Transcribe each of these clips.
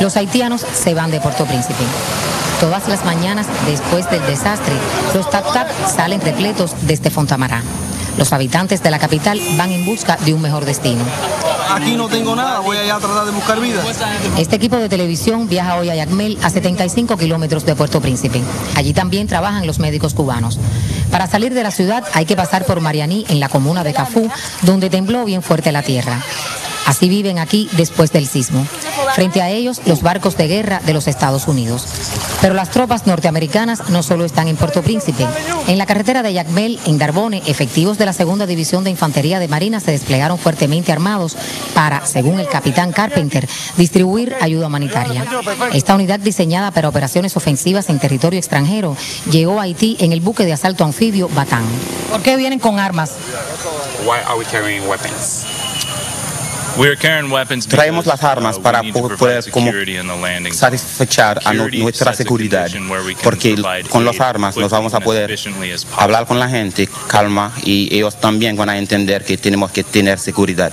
Los haitianos se van de Puerto Príncipe. Todas las mañanas después del desastre, los tap-tap salen repletos desde Fontamará. Los habitantes de la capital van en busca de un mejor destino. Aquí no tengo nada, voy allá a tratar de buscar vida. Este equipo de televisión viaja hoy a Yacmel, a 75 kilómetros de Puerto Príncipe. Allí también trabajan los médicos cubanos. Para salir de la ciudad hay que pasar por Marianí, en la comuna de Cafú, donde tembló bien fuerte la tierra. Así viven aquí después del sismo. Frente a ellos, los barcos de guerra de los Estados Unidos. Pero las tropas norteamericanas no solo están en Puerto Príncipe. En la carretera de Yacmel, en Darbone, efectivos de la Segunda División de Infantería de Marina se desplegaron fuertemente armados para, según el capitán Carpenter, distribuir ayuda humanitaria. Esta unidad diseñada para operaciones ofensivas en territorio extranjero llegó a Haití en el buque de asalto anfibio Batán. ¿Por qué vienen con armas? Why are we carrying weapons? Traemos las armas para poder como satisfechar a nuestra seguridad, porque con las armas nos vamos a poder hablar con la gente, calma, y ellos también van a entender que tenemos que tener seguridad.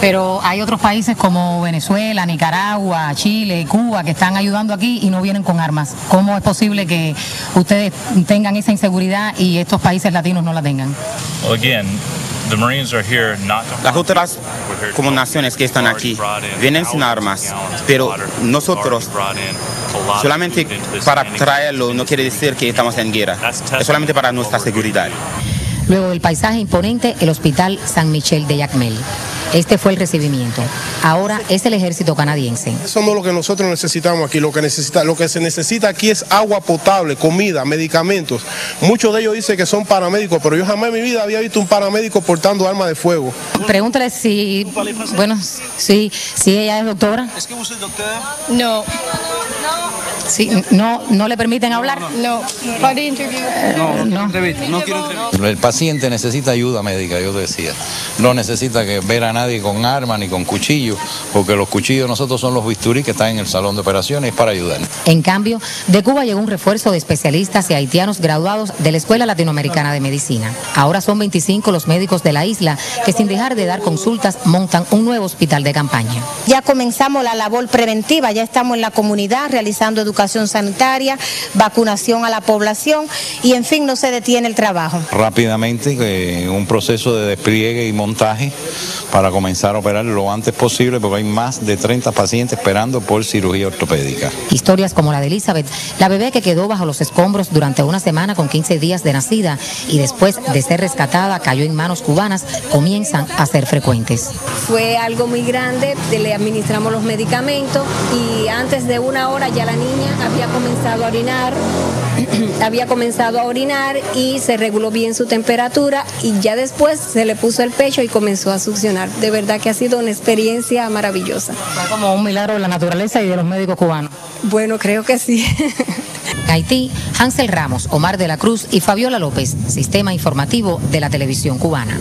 Pero hay otros países como Venezuela, Nicaragua, Chile, Cuba que están ayudando aquí y no vienen con armas. ¿Cómo es posible que ustedes tengan esa inseguridad y estos países latinos no la tengan? Las otras como naciones que están aquí. vienen sin armas, pero nosotros solamente para traerlo no quiere decir que estamos en guerra, es solamente para nuestra seguridad. Luego del paisaje imponente, el Hospital San Michel de Yacmel. Este fue el recibimiento. Ahora es el ejército canadiense. Eso no es lo que nosotros necesitamos aquí. Lo que, necesita, lo que se necesita aquí es agua potable, comida, medicamentos. Muchos de ellos dicen que son paramédicos, pero yo jamás en mi vida había visto un paramédico portando arma de fuego. Pregúntale si, bueno, si, si ella es doctora. ¿Es que usted es doctora? No. Sí, no, no le permiten hablar. No. Para interview. No, no, entrevista, no quiero entrevista. El paciente necesita ayuda médica, yo decía. No necesita que ver a nadie con arma ni con cuchillo, porque los cuchillos nosotros son los bisturí que están en el salón de operaciones para ayudar. En cambio, de Cuba llegó un refuerzo de especialistas y haitianos graduados de la Escuela Latinoamericana de Medicina. Ahora son 25 los médicos de la isla que sin dejar de dar consultas montan un nuevo hospital de campaña. Ya comenzamos la labor preventiva, ya estamos en la comunidad realizando educación sanitaria, vacunación a la población y en fin no se detiene el trabajo. Rápidamente, eh, un proceso de despliegue y montaje para comenzar a operar lo antes posible, porque hay más de 30 pacientes esperando por cirugía ortopédica. Historias como la de Elizabeth, la bebé que quedó bajo los escombros durante una semana con 15 días de nacida y después de ser rescatada cayó en manos cubanas, comienzan a ser frecuentes. Fue algo muy grande, le administramos los medicamentos y antes de una hora ya la niña había comenzado a orinar, había comenzado a orinar y se reguló bien su temperatura y ya después se le puso el pecho y comenzó a succionar. De verdad que ha sido una experiencia maravillosa. Fue como un milagro de la naturaleza y de los médicos cubanos. Bueno, creo que sí. Haití, Hansel Ramos, Omar de la Cruz y Fabiola López, Sistema Informativo de la Televisión Cubana.